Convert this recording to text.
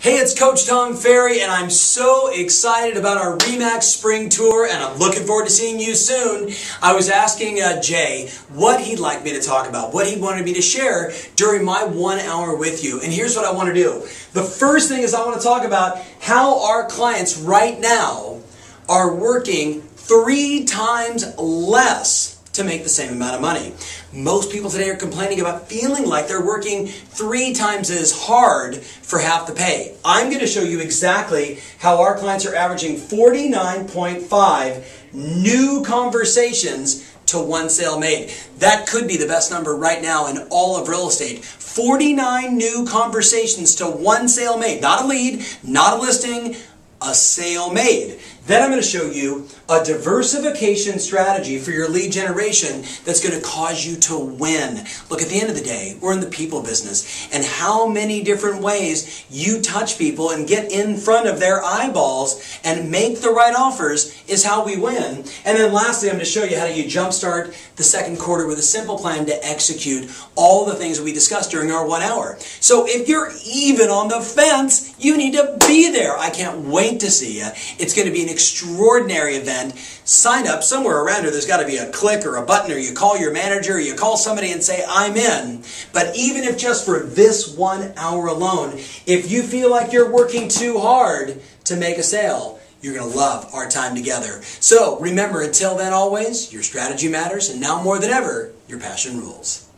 Hey, it's Coach Tom Ferry, and I'm so excited about our REMAX Spring Tour, and I'm looking forward to seeing you soon. I was asking uh, Jay what he'd like me to talk about, what he wanted me to share during my one hour with you. And here's what I want to do. The first thing is I want to talk about how our clients right now are working three times less to make the same amount of money. Most people today are complaining about feeling like they're working three times as hard for half the pay. I'm going to show you exactly how our clients are averaging 49.5 new conversations to one sale made. That could be the best number right now in all of real estate. 49 new conversations to one sale made. Not a lead, not a listing, a sale made. Then I'm going to show you a diversification strategy for your lead generation that's going to cause you to win. Look, at the end of the day, we're in the people business, and how many different ways you touch people and get in front of their eyeballs and make the right offers is how we win. And then lastly, I'm going to show you how you jumpstart the second quarter with a simple plan to execute all the things we discussed during our one hour. So if you're even on the fence, you need to be there. I can't wait to see you. It's going to be an extraordinary event. Sign up somewhere around here. There's got to be a click or a button, or you call your manager, or you call somebody and say, I'm in. But even if just for this one hour alone, if you feel like you're working too hard to make a sale, you're going to love our time together. So remember, until then, always, your strategy matters, and now more than ever, your passion rules.